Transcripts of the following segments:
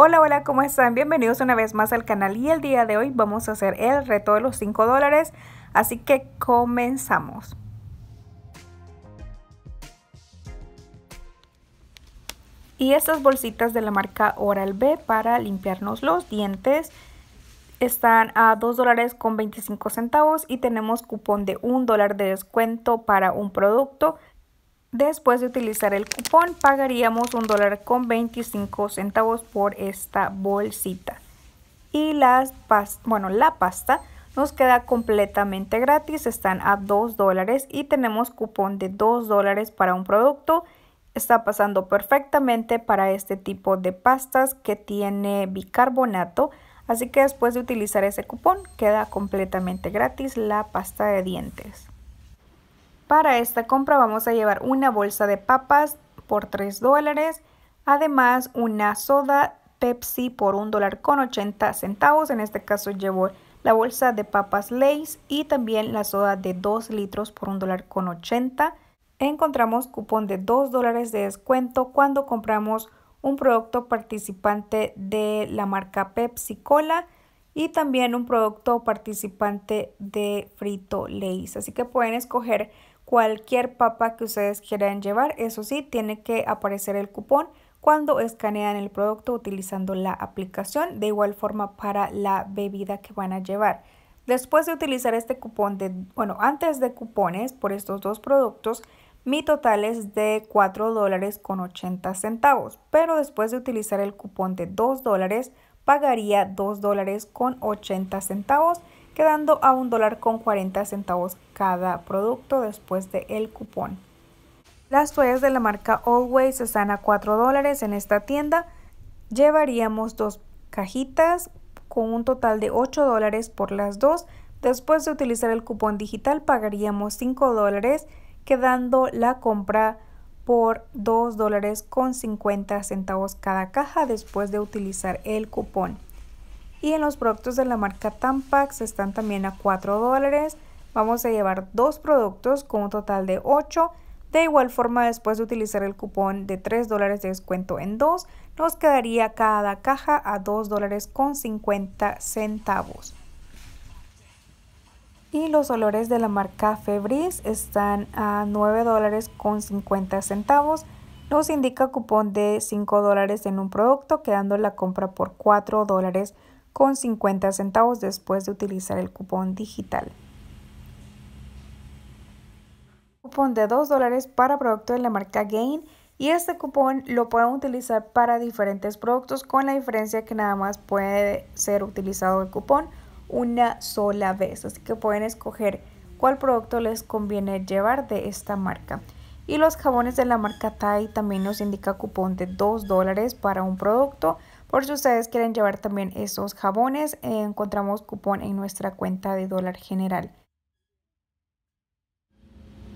Hola, hola, ¿cómo están? Bienvenidos una vez más al canal y el día de hoy vamos a hacer el reto de los 5 dólares, así que comenzamos. Y estas bolsitas de la marca Oral-B para limpiarnos los dientes están a 2 dólares con 25 centavos y tenemos cupón de 1 dólar de descuento para un producto Después de utilizar el cupón pagaríamos un dólar con 25 centavos por esta bolsita. Y las bueno, la pasta nos queda completamente gratis, están a 2 dólares y tenemos cupón de 2 dólares para un producto. Está pasando perfectamente para este tipo de pastas que tiene bicarbonato. Así que después de utilizar ese cupón queda completamente gratis la pasta de dientes. Para esta compra vamos a llevar una bolsa de papas por 3 dólares, además una soda Pepsi por 1 dólar con 80 centavos, en este caso llevo la bolsa de papas Lay's y también la soda de 2 litros por 1 dólar con 80. Encontramos cupón de 2 dólares de descuento cuando compramos un producto participante de la marca Pepsi Cola y también un producto participante de Frito Lay's. Así que pueden escoger cualquier papa que ustedes quieran llevar. Eso sí, tiene que aparecer el cupón cuando escanean el producto utilizando la aplicación. De igual forma para la bebida que van a llevar. Después de utilizar este cupón de, bueno, antes de cupones por estos dos productos, mi total es de 4 dólares con 80 centavos. Pero después de utilizar el cupón de 2 dólares, pagaría 2 dólares con 80 centavos quedando a un dólar con 40 centavos cada producto después del el cupón. Las toallas de la marca Always están a 4 dólares en esta tienda. Llevaríamos dos cajitas con un total de 8 dólares por las dos. Después de utilizar el cupón digital pagaríamos 5 dólares quedando la compra por 2 dólares con 50 centavos cada caja después de utilizar el cupón. Y en los productos de la marca Tampax están también a 4 dólares. Vamos a llevar dos productos con un total de 8. De igual forma, después de utilizar el cupón de 3 dólares de descuento en 2, nos quedaría cada caja a 2 dólares con 50 centavos. Y los olores de la marca Febris están a 9 dólares con 50 centavos. Nos indica cupón de 5 dólares en un producto, quedando la compra por 4 dólares con 50 centavos después de utilizar el cupón digital. Cupón de 2 dólares para producto de la marca Gain y este cupón lo pueden utilizar para diferentes productos con la diferencia que nada más puede ser utilizado el cupón una sola vez. Así que pueden escoger cuál producto les conviene llevar de esta marca. Y los jabones de la marca Tai también nos indica cupón de 2 dólares para un producto por si ustedes quieren llevar también esos jabones, eh, encontramos cupón en nuestra cuenta de dólar general.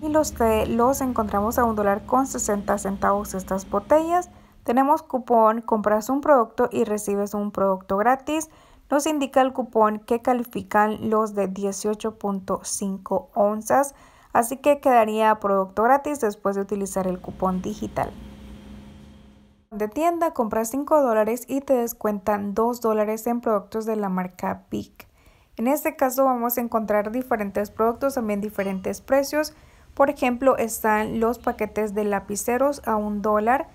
Y los que los encontramos a un dólar con 60 centavos estas botellas. Tenemos cupón, compras un producto y recibes un producto gratis. Nos indica el cupón que califican los de 18.5 onzas. Así que quedaría producto gratis después de utilizar el cupón digital de tienda, compras 5 dólares y te descuentan 2 dólares en productos de la marca Big. En este caso vamos a encontrar diferentes productos, también diferentes precios. Por ejemplo, están los paquetes de lapiceros a un dólar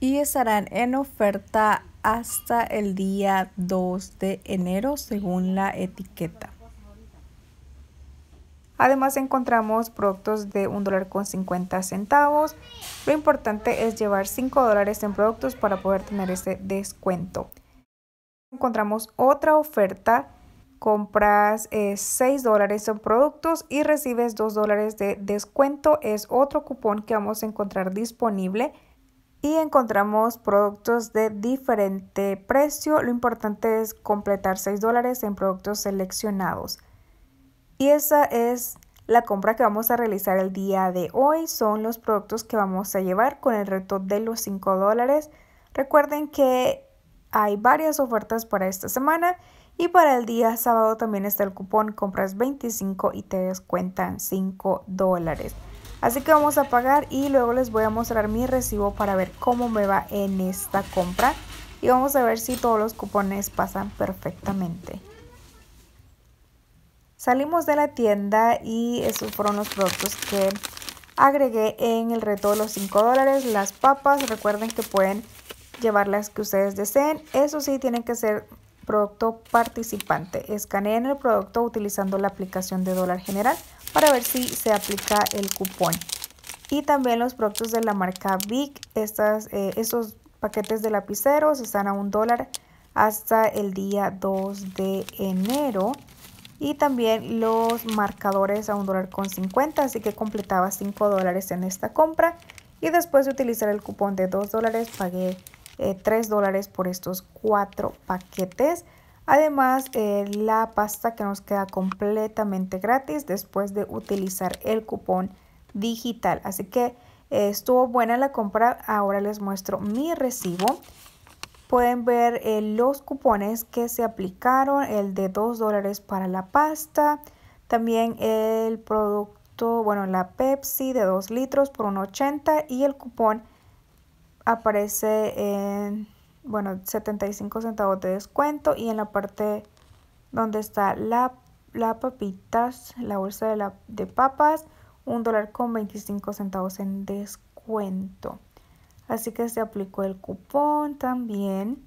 y estarán en oferta hasta el día 2 de enero según la etiqueta. Además encontramos productos de un dólar con 50 centavos. Lo importante es llevar 5 dólares en productos para poder tener ese descuento. Encontramos otra oferta. Compras 6 eh, dólares en productos y recibes 2 dólares de descuento. Es otro cupón que vamos a encontrar disponible. Y encontramos productos de diferente precio. Lo importante es completar 6 dólares en productos seleccionados. Y esa es la compra que vamos a realizar el día de hoy. Son los productos que vamos a llevar con el reto de los 5 dólares. Recuerden que hay varias ofertas para esta semana y para el día sábado también está el cupón compras 25 y te descuentan 5 dólares. Así que vamos a pagar y luego les voy a mostrar mi recibo para ver cómo me va en esta compra. y vamos a ver si todos los cupones pasan perfectamente. Salimos de la tienda y esos fueron los productos que agregué en el reto de los 5 dólares. Las papas, recuerden que pueden llevar las que ustedes deseen. Eso sí, tienen que ser producto participante. Escaneen el producto utilizando la aplicación de dólar general para ver si se aplica el cupón. Y también los productos de la marca Big, estas, eh, esos paquetes de lapiceros están a un dólar hasta el día 2 de enero. Y también los marcadores a un dólar con 50, así que completaba 5 dólares en esta compra. Y después de utilizar el cupón de 2 dólares pagué 3 eh, dólares por estos 4 paquetes. Además, eh, la pasta que nos queda completamente gratis después de utilizar el cupón digital. Así que eh, estuvo buena la compra. Ahora les muestro mi recibo. Pueden ver eh, los cupones que se aplicaron. El de 2 dólares para la pasta. También el producto, bueno, la Pepsi de 2 litros por 1.80. Y el cupón aparece en, bueno, 75 centavos de descuento. Y en la parte donde está la, la papitas, la bolsa de, la, de papas un dólar con 25 centavos en descuento. Así que se aplicó el cupón también.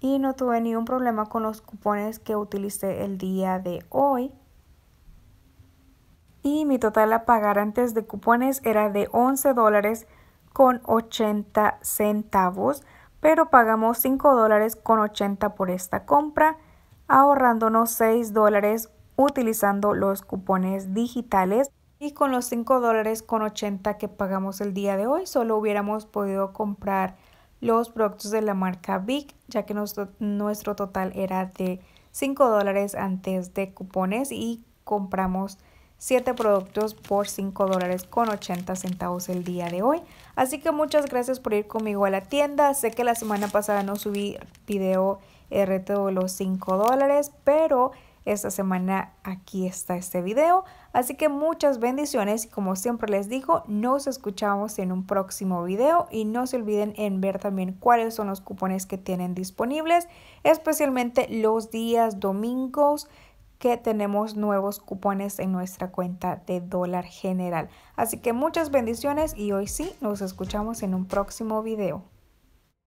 Y no tuve ningún problema con los cupones que utilicé el día de hoy. Y mi total a pagar antes de cupones era de 11 dólares con 80 centavos. Pero pagamos 5 dólares con 80 por esta compra, ahorrándonos 6 dólares utilizando los cupones digitales y con los 5 dólares con 80 que pagamos el día de hoy, solo hubiéramos podido comprar los productos de la marca Big, ya que nuestro, nuestro total era de 5 dólares antes de cupones y compramos 7 productos por 5 dólares con 80 centavos el día de hoy. Así que muchas gracias por ir conmigo a la tienda. Sé que la semana pasada no subí video el reto de los 5 dólares, pero esta semana aquí está este video. Así que muchas bendiciones y como siempre les digo, nos escuchamos en un próximo video y no se olviden en ver también cuáles son los cupones que tienen disponibles, especialmente los días domingos que tenemos nuevos cupones en nuestra cuenta de dólar general. Así que muchas bendiciones y hoy sí nos escuchamos en un próximo video.